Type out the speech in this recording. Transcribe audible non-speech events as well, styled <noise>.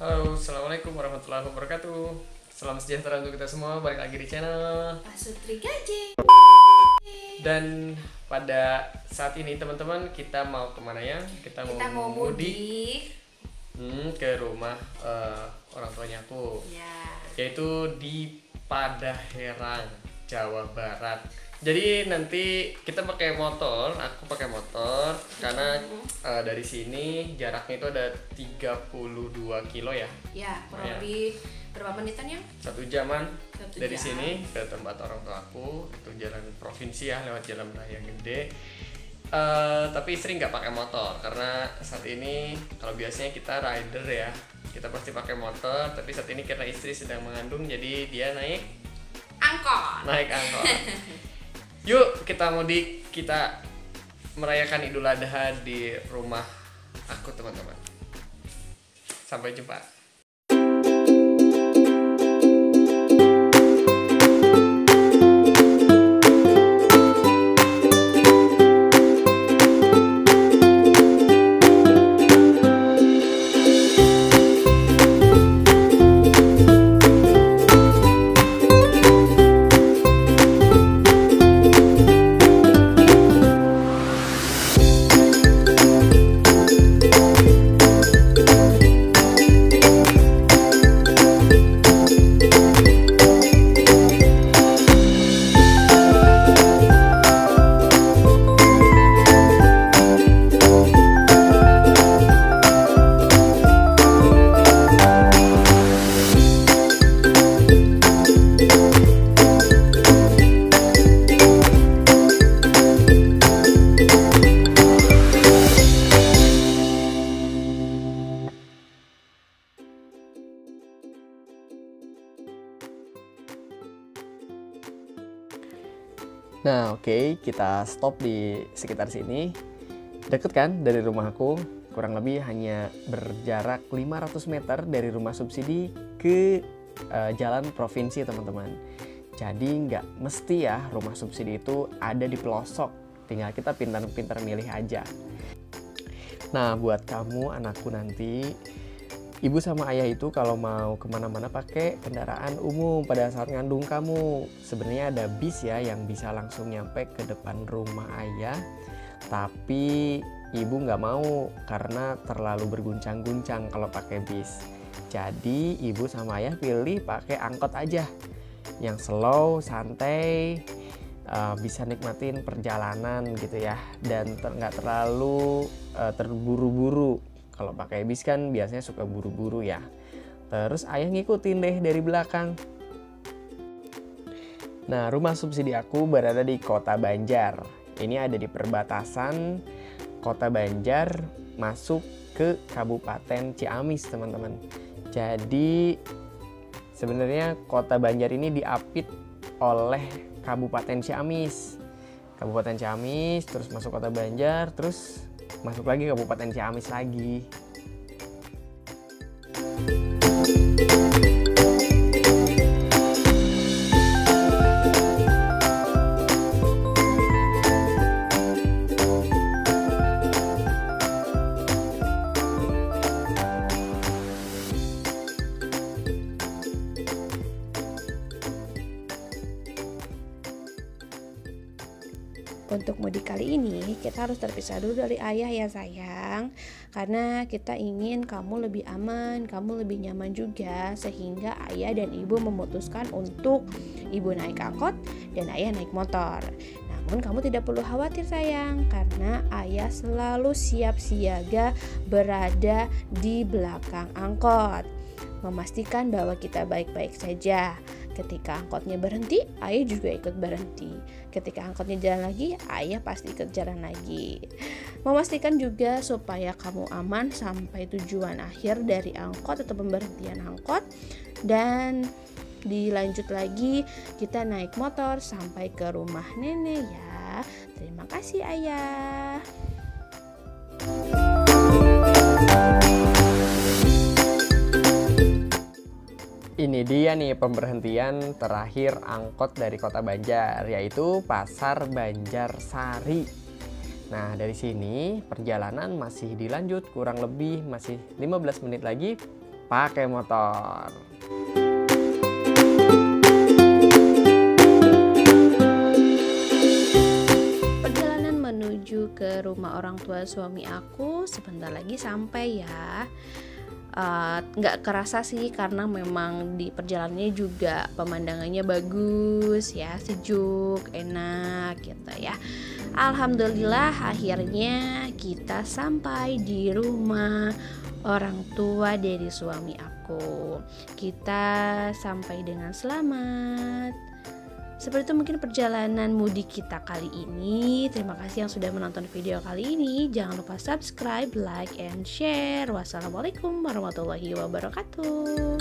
Halo, Assalamualaikum warahmatullahi wabarakatuh Salam sejahtera untuk kita semua, balik lagi di channel Pak Sutri Gaje. Dan pada saat ini teman-teman kita mau ke mana ya? Kita mau, Kita mau mudik. hmm, ke rumah eh, orang tuanya aku Ya. Yaitu di Padaherang, Jawa Barat jadi nanti kita pakai motor, aku pakai motor karena eh, dari sini jaraknya itu ada 32 kilo ya Ya, kurang Ya. lebih berapa menitan ya? satu jaman Satu dari jam. sini ke tempat orang tua aku itu jalan provinsi ya lewat jalan raya gede Eh, tapi sering nggak pakai motor karena saat ini kalau biasanya kita rider ya kita pasti pakai motor tapi saat ini karena istri sedang mengandung jadi dia naik Angkot. naik angkot. <laughs> Yuk kita mudik kita merayakan idul adha di rumah aku teman-teman. Sampai jumpa Nah, oke, kita stop di sekitar sini. Deket kan dari rumahku? Kurang lebih hanya berjarak 500 meter dari rumah subsidi ke eh, jalan provinsi, teman-teman. Jadi nggak mesti ya rumah subsidi itu ada di pelosok. Tinggal kita pintar-pintar milih aja. Nah, buat kamu anakku nanti, ibu sama ayah itu kalau mau ke mana-mana pakai kendaraan umum pada saat ngandung kamu. Sebenarnya ada bis ya yang bisa langsung nyampe ke depan rumah ayah. Tapi ibu nggak mau karena terlalu berguncang-guncang kalau pakai bis. Jadi ibu sama ayah pilih pakai angkot aja yang slow, santai, uh, bisa nikmatin perjalanan gitu ya dan ter- nggak terlalu uh, terburu-buru kalau pakai bis kan biasanya suka buru-buru ya. Terus ayah ngikutin deh dari belakang. Nah rumah subsidi aku berada di kota Banjar. Ini ada di perbatasan kota Banjar masuk ke Kabupaten Ciamis teman-teman. Jadi sebenarnya kota Banjar ini diapit oleh Kabupaten Ciamis. Kabupaten Ciamis, terus masuk kota Banjar, terus masuk lagi Kabupaten Ciamis lagi. Untuk mudik kali ini kita harus terpisah dulu dari ayah ya sayang. Karena kita ingin kamu lebih aman, kamu lebih nyaman juga Sehingga ayah dan ibu memutuskan untuk ibu naik angkot dan ayah naik motor. Namun kamu tidak perlu khawatir sayang Karena ayah selalu siap siaga berada di belakang angkot Memastikan bahwa kita baik-baik saja Ketika angkotnya berhenti, ayah juga ikut berhenti. Ketika angkotnya jalan lagi, ayah pasti ikut jalan lagi. Memastikan juga supaya kamu aman sampai tujuan akhir dari angkot atau pemberhentian angkot dan dilanjut lagi kita naik motor sampai ke rumah nenek ya. Terima kasih ayah. Ini dia nih pemberhentian terakhir angkot dari kota Banjar, yaitu Pasar Banjarsari. Nah, dari sini perjalanan masih dilanjut kurang lebih masih 15 menit lagi pakai motor. Perjalanan menuju ke rumah orang tua suami aku sebentar lagi sampai ya. Eh, nggak uh, kerasa sih karena memang di perjalanannya juga pemandangannya bagus ya sejuk enak gitu ya. Alhamdulillah akhirnya kita sampai di rumah orang tua dari suami aku. Kita sampai dengan selamat seperti itu mungkin perjalanan mudik kita kali ini. Terima kasih yang sudah menonton video kali ini. Jangan lupa subscribe, like, and share. Wassalamualaikum warahmatullahi wabarakatuh.